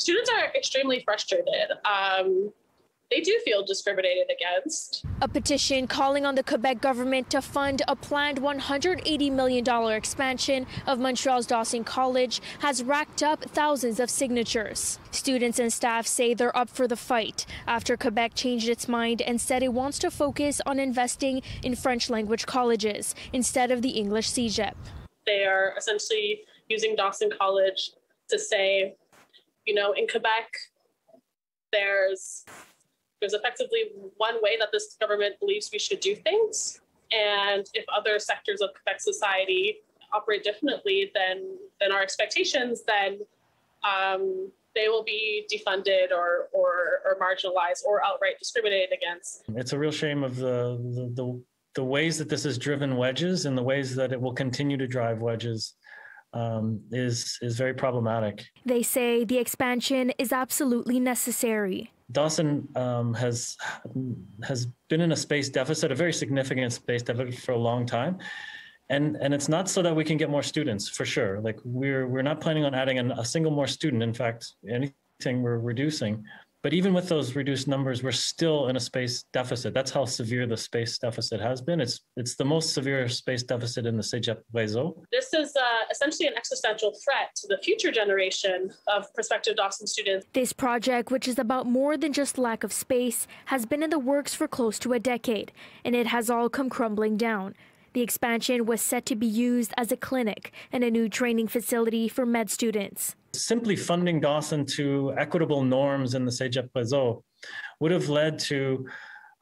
Students are extremely frustrated. Um, they do feel discriminated against. A petition calling on the Quebec government to fund a planned $180 million expansion of Montreal's Dawson College has racked up thousands of signatures. Students and staff say they're up for the fight after Quebec changed its mind and said it wants to focus on investing in French language colleges instead of the English CEGEP. They are essentially using Dawson College to say, you know, in Quebec, there's there's effectively one way that this government believes we should do things. And if other sectors of Quebec society operate differently than, than our expectations, then um, they will be defunded or, or, or marginalized or outright discriminated against. It's a real shame of the, the, the, the ways that this has driven wedges and the ways that it will continue to drive wedges um, is is very problematic. They say the expansion is absolutely necessary. Dawson um, has has been in a space deficit, a very significant space deficit for a long time, and and it's not so that we can get more students for sure. Like we're we're not planning on adding an, a single more student. In fact, anything we're reducing. But even with those reduced numbers, we're still in a space deficit. That's how severe the space deficit has been. It's it's the most severe space deficit in the CEGEP réseau. This is uh, essentially an existential threat to the future generation of prospective Dawson students. This project, which is about more than just lack of space, has been in the works for close to a decade, and it has all come crumbling down. The expansion was set to be used as a clinic and a new training facility for med students. Simply funding Dawson to equitable norms in the CEGEP réseau would have led to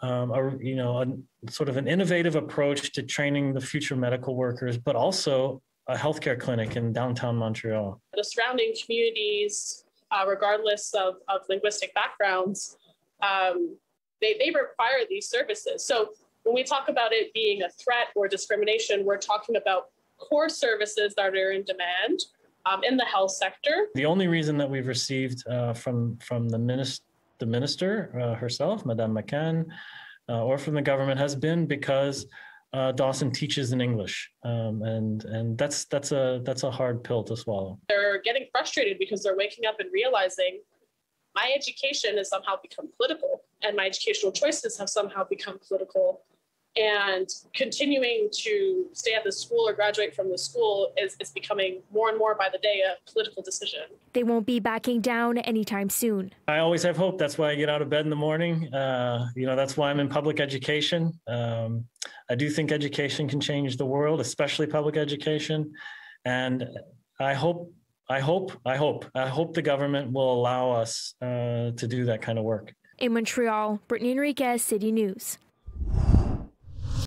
um, a, you know, a, sort of an innovative approach to training the future medical workers, but also a healthcare clinic in downtown Montreal. The surrounding communities, uh, regardless of, of linguistic backgrounds, um, they, they require these services. So when we talk about it being a threat or discrimination, we're talking about core services that are in demand um, in the health sector. The only reason that we've received uh, from from the minister, the minister uh, herself, Madame McCann, uh, or from the government has been because uh, Dawson teaches in English, um, and and that's that's a that's a hard pill to swallow. They're getting frustrated because they're waking up and realizing my education has somehow become political, and my educational choices have somehow become political and continuing to stay at the school or graduate from the school is, is becoming more and more by the day a political decision. They won't be backing down anytime soon. I always have hope. That's why I get out of bed in the morning. Uh, you know, that's why I'm in public education. Um, I do think education can change the world, especially public education. And I hope, I hope, I hope, I hope the government will allow us uh, to do that kind of work. In Montreal, Brittany Henriques, City News.